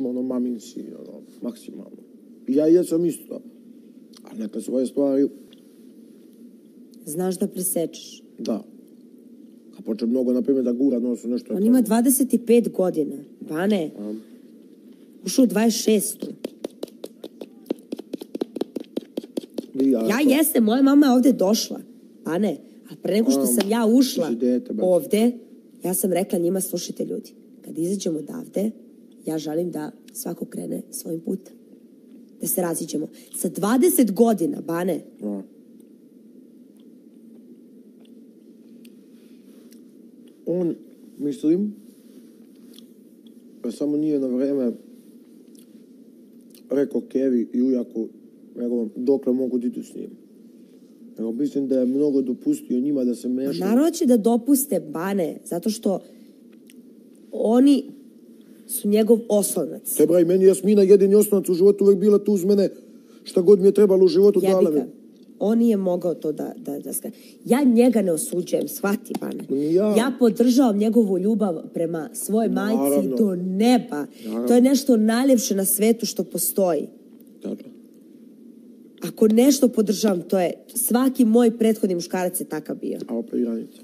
ono mamin si, ono, maksimalno. I ja jesam isto. A neka svoje stvari, Znaš da presečeš. da. A poče mnogo, na primjer, da gura nosu nešto. On ima 25 godina. Bane, ušao u 26. I ja, Ja jesam, moja mama je ovde došla. Bane, a pre nego što A, sam ja ušla dete, ovde, ja sam rekla njima, slušajte ljudi, kad izađemo odavde, ja želim da svako krene svojim putem. Da se raziđemo. Sa 20 godina, Bane, Da. On, mislim, da samo nije na vreme rekao Kevi i Ujaku nego dokle mogu da idu s njim. Nego mislim da je mnogo dopustio njima da se mešaju. Naravno će da dopuste Bane, zato što oni su njegov oslonac. Treba i meni Jasmina jedini osnovac u životu uvek bila tu uz mene. Šta god mi je trebalo u životu dala Jebi mi. On nije mogao to da, da, da ska- Ja njega ne osuđujem, shvati, Bane. Ja. ja podržavam njegovu ljubav prema svojoj majci Naravno. do neba. Naravno. To je nešto najljepše na svetu što postoji. Tačno. Ako nešto podržavam, to je svaki moj prethodni muškarac je takav bio. A opet i granica.